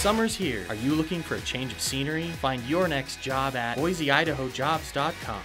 Summer's here. Are you looking for a change of scenery? Find your next job at BoiseIdahoJobs.com.